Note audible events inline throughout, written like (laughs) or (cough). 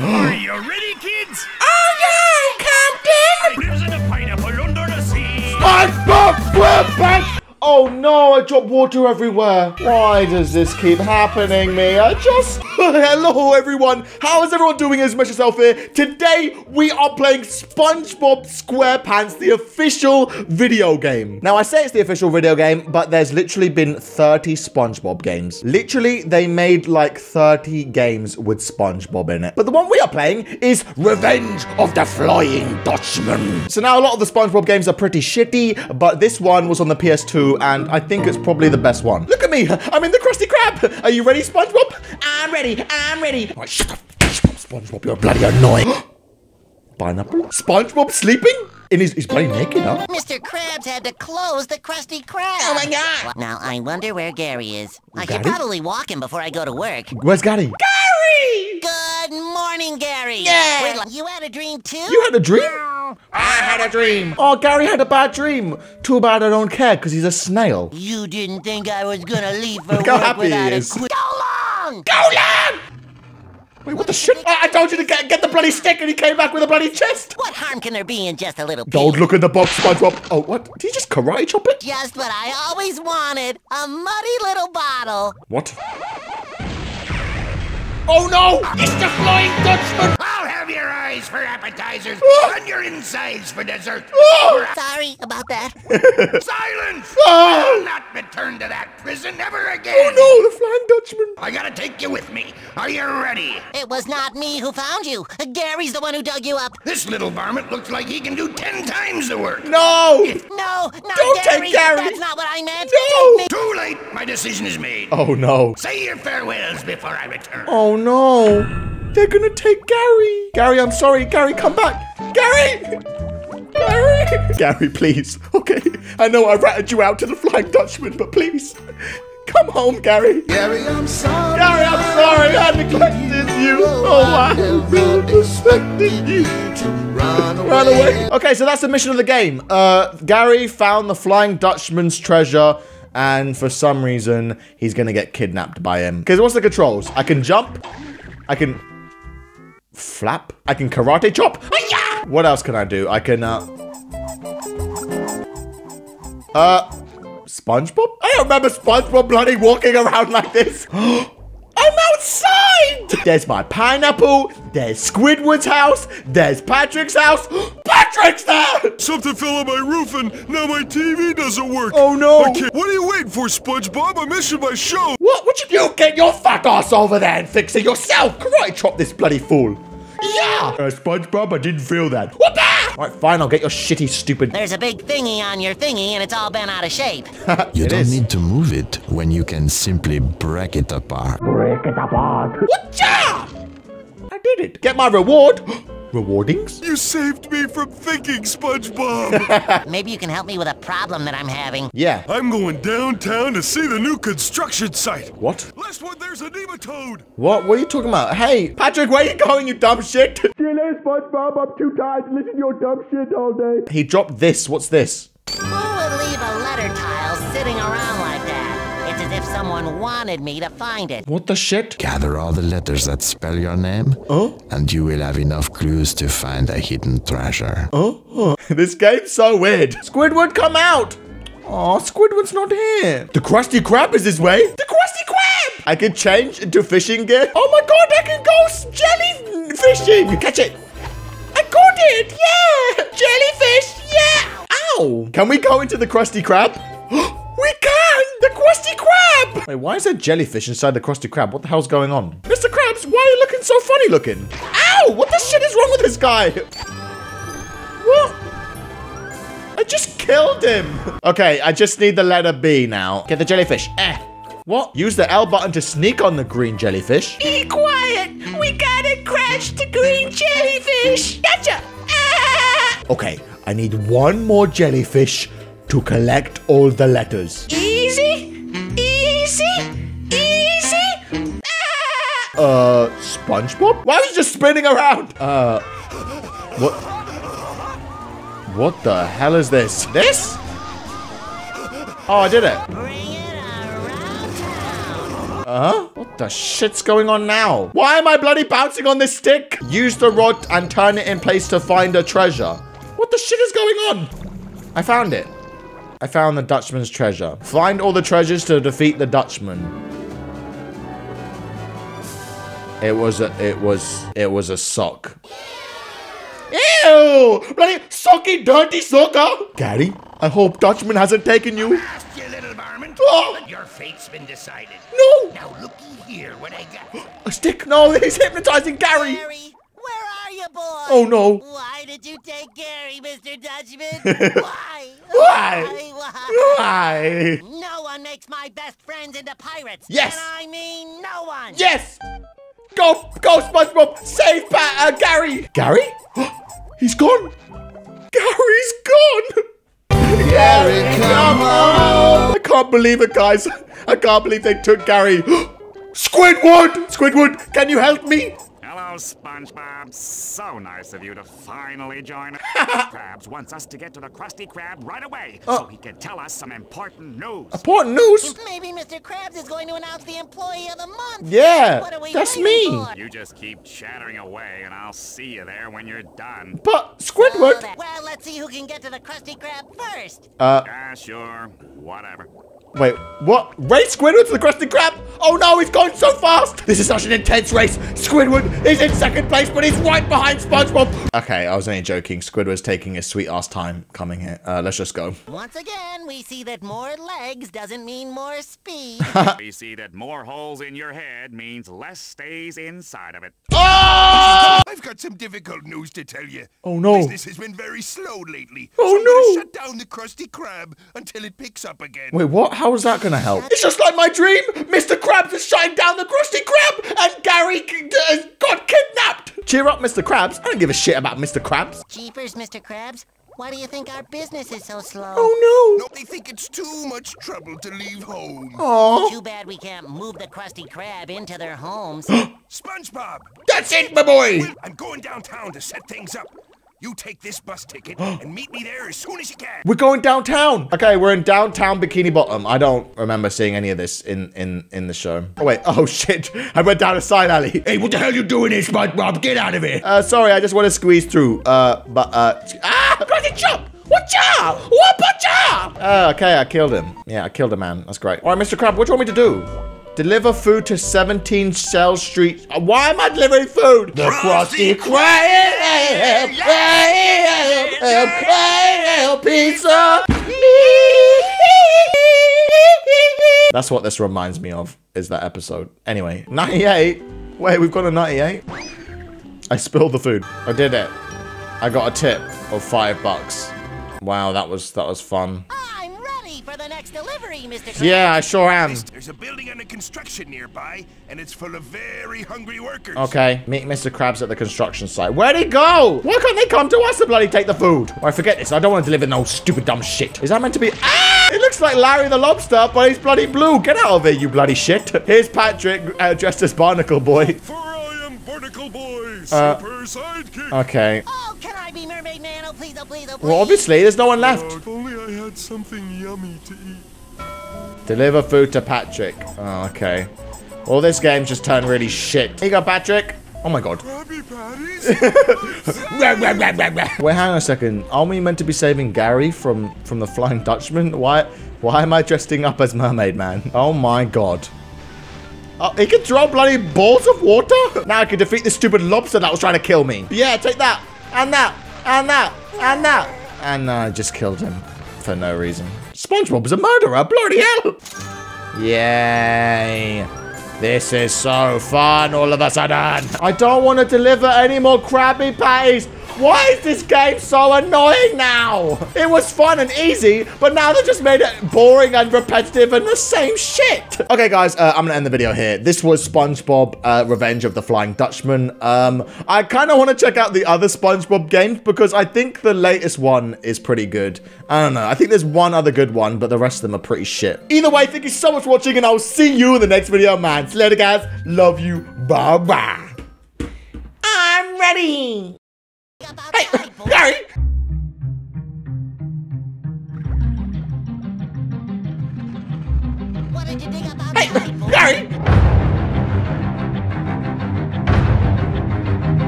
Are you ready, kids? Oh yeah, Captain! Lives in a pineapple under the sea. SpongeBob SquarePants! Oh no, I dropped water everywhere. Why does this keep happening me? I just... (laughs) Hello everyone. How is everyone doing? As MessYourself here. Today we are playing SpongeBob SquarePants, the official video game. Now I say it's the official video game, but there's literally been 30 SpongeBob games. Literally, they made like 30 games with SpongeBob in it. But the one we are playing is Revenge of the Flying Dutchman. So now a lot of the SpongeBob games are pretty shitty, but this one was on the PS2 and I think it's probably the best one. Look at me, I'm in the Krusty Krab. Are you ready, SpongeBob? I'm ready, I'm ready. Right, shut up, SpongeBob, you're bloody annoying. (gasps) Pineapple? SpongeBob sleeping? In his, he's bloody naked, huh? Mr. Krabs had to close the Krusty Krab. Oh my God. Now, I wonder where Gary is. I should probably walk him before I go to work. Where's Gary? Gary! Good morning, Gary. Yeah. Wait, you had a dream too? You had a dream? I had a dream. Oh, Gary had a bad dream. Too bad I don't care because he's a snail. You didn't think I was gonna leave for Look how happy he without is. a quick. Go long! Go, lad! Wait, what the shit? I, I told you to get, get the bloody stick and he came back with a bloody chest. What harm can there be in just a little Don't look in the box, SpongeBob. Oh, what? Did he just karate chop it? Just what I always wanted. A muddy little bottle. What? Oh no! It's the Flying Dutchman! I'll have your eyes for appetizers oh! and your insides for dessert. Oh! Sorry about that. (laughs) (laughs) Silence! Oh! I'll not return to that prison ever again. Oh no, the Flying Dutchman! I gotta take you with me. Are you ready? It was not me who found you. Gary's the one who dug you up. This little varmint looks like he can do ten times the work. No! No, not Don't take Gary. Gary. That's not what I meant. No! My decision is made. Oh no. Say your farewells before I return. Oh no. They're gonna take Gary. Gary, I'm sorry. Gary, come back. Gary! Gary! (laughs) Gary, please. Okay. I know I ratted you out to the Flying Dutchman, but please. Come home, Gary. Gary, I'm sorry. Gary, I'm sorry. I neglected you. Oh, I disrespected you. Run away. Run away. Okay, so that's the mission of the game. Uh, Gary found the Flying Dutchman's treasure, and for some reason, he's gonna get kidnapped by him. Because what's the controls? I can jump. I can flap. I can karate chop. What else can I do? I can, uh... Uh... SpongeBob? I don't remember SpongeBob bloody walking around like this. (gasps) I'm outside! There's my pineapple, there's Squidward's house, there's Patrick's house. (gasps) Patrick's there! Something fell on my roof and now my TV doesn't work. Oh no! I can't. What are you waiting for, SpongeBob? I'm missing my show. What? Would you, you get your fat ass over there and fix it yourself? Karate chop this bloody fool. Yeah! Uh, SpongeBob, I didn't feel that. What the? Alright, fine, I'll get your shitty, stupid... There's a big thingy on your thingy and it's all bent out of shape. (laughs) You It don't is. need to move it when you can simply break it apart. Break it apart. What? job? I did it. Get my reward. Rewardings? You saved me from thinking, SpongeBob. (laughs) Maybe you can help me with a problem that I'm having. Yeah. I'm going downtown to see the new construction site. What? Last one, there's a nematode. What? What are you talking about? Hey, Patrick, where are you going, you dumb shit? (laughs) See you later, SpongeBob. I'm too tired to listen to your dumb shit all day. He dropped this. What's this? Who would leave a letter tile sitting around someone wanted me to find it. What the shit? Gather all the letters that spell your name, Oh? and you will have enough clues to find a hidden treasure. Oh, oh. (laughs) this game's so weird. Squidward, come out! Oh, Squidward's not here. The Krusty Krab is his way. The Krusty Krab! I can change into fishing gear. Oh my god, I can go s- jelly fishing. Catch it. I caught it. Yeah. Jellyfish. Yeah. Ow. Can we go into the Krusty Krab? we can. The Krusty Krab. Wait, why is there jellyfish inside the Krusty Krab? What the hell's going on? Mr. Krabs, why are you looking so funny looking? Ow. What the shit is wrong with this guy? What? I just killed him. Okay, I just need the letter B now. Get the jellyfish. Eh. What? Use the L button to sneak on the green jellyfish. Be quiet. We gotta crash the green jellyfish. Gotcha. Ah! Okay, I need one more jellyfish to collect all the letters. Easy. Uh, SpongeBob? Why was he just spinning around? Uh, what? What the hell is this? This? Oh, I did it. Bring it around town. Uh huh. What the shit's going on now? Why am I bloody bouncing on this stick? Use the rod and turn it in place to find a treasure. What the shit is going on? I found it. I found the Dutchman's treasure. Find all the treasures to defeat the Dutchman. It was a, it was, it was a sock. Ew! Bloody socky, dirty socker! Gary, I hope Dutchman hasn't taken you. Ask you, little varmint. Oh! But your fate's been decided. No! Now looky here what I got. (gasps) A stick? No, he's hypnotizing Gary! Gary, where are you, boy? Oh no! Why did you take Gary, Mr. Dutchman? (laughs) Why? Why? Why? Why? No one makes my best friends into pirates. Yes. And I mean no one. Yes! Go, go, SpongeBob! Save pa uh, Gary! Gary? (gasps) he's gone! Gary's gone! Gary, come home! I can't believe it, guys. I can't believe they took Gary. (gasps) Squidward! Squidward, can you help me? Hello, SpongeBob. So nice of you to finally join us. (laughs) Krabs wants us to get to the Krusty Krab right away so he can tell us some important news. Important news? Maybe Mr. Krabs is going to announce the employee of the month. Yeah, What are we that's me. for? You just keep chattering away, and I'll see you there when you're done. But Oh, Squidward. that- Well, let's see who can get to the Krusty Krab first. Uh, Ah, sure. Whatever. Wait, what? Race Squidward to the Krusty Krab? Oh no, he's going so fast! This is such an intense race. Squidward is in second place, but he's right behind SpongeBob. Okay, I was only joking. Squidward's taking his sweet ass time coming here. Uh, let's just go. Once again, we see that more legs doesn't mean more speed. (laughs) we see that more holes in your head means less stays inside of it. Oh! I've got some difficult news to tell you. Oh, no. Business has been very slow lately. Oh, so I'm no. gonna shut down the Krusty Krab until it picks up again. Wait, what? How is that gonna help? It's just like my dream! Mr. Krabs is shutting down the Krusty Krab, and Gary uh, got kidnapped! Cheer up, Mr. Krabs. I don't give a shit about Mr. Krabs. Jeepers, Mr. Krabs. Why do you think our business is so slow? Oh No, No, they think it's too much trouble to leave home. Oh. Too bad we can't move the Krusty Krab into their homes. (gasps) SpongeBob, That's it, my boy! I'm going downtown to set things up. You take this bus ticket (gasps) and meet me there as soon as you can. We're going downtown. Okay, we're in downtown Bikini Bottom. I don't remember seeing any of this in in in the show. Oh wait, (laughs) oh shit! I went down a side alley. Hey, what the hell you doing here, SpongeBob? Get out of here! Uh, sorry, I just want to squeeze through. Uh, but uh, ah, Krusty Chop! Watcha! Watcha! Uh, okay, I killed him. Yeah, I killed a man. That's great. All right, Mr. Crab, what do you want me to do? Deliver food to 17 Cell Street. Uh, Why am I delivering food? The Krab, Krab pizza. That's what this reminds me of, is that episode. Anyway, 98. Wait, we've got a 98? I spilled the food. I did it. I got a tip of five bucks. Wow, that was that was fun. I'm ready for the next delivery, Mr. Krabs. Yeah, I sure am. There's a building under construction nearby, and it's full of very hungry workers. Okay, meet Mr. Krabs at the construction site. Where'd he go? Why can't they come to us to bloody take the food? Or I forget this. I don't want to deliver no stupid dumb shit. Is that meant to be? Ah! It looks like Larry the Lobster, but he's bloody blue. Get out of here, you bloody shit. Here's Patrick uh, dressed as Barnacle Boy. For I am Barnacle Boy, Uh, super sidekick. Okay. Oh, can I be Mermaid Man? Oh, please, oh, please, oh, please. Well, obviously, there's no one left. If only I had something yummy to eat. Deliver food to Patrick. Oh, okay. Well, this game's just turned really shit. Here you go, Patrick. Oh my god. (laughs) Wait, hang on a second. Aren't we meant to be saving Gary from from the Flying Dutchman? Why why am I dressing up as Mermaid Man? Oh my god. Oh, he can throw bloody balls of water? Now I can defeat this stupid lobster that was trying to kill me. Yeah, take that. And that. And that. And that. And uh, I just killed him for no reason. SpongeBob a murderer. Bloody hell. Yay. This is so fun all of a sudden. I don't want to deliver any more Krabby Patties. Why is this game so annoying now? It was fun and easy, but now they just made it boring and repetitive and the same shit. Okay, guys, uh, I'm gonna end the video here. This was SpongeBob uh, Revenge of the Flying Dutchman. Um, I kind of want to check out the other SpongeBob games because I think the latest one is pretty good. I don't know. I think there's one other good one, but the rest of them are pretty shit. Either way, thank you so much for watching, and I'll see you in the next video, man. See later, guys. Love you. Bye-bye. I'm ready. Perry! What did you hey, Gary!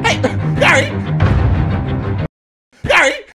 Hey, Gary!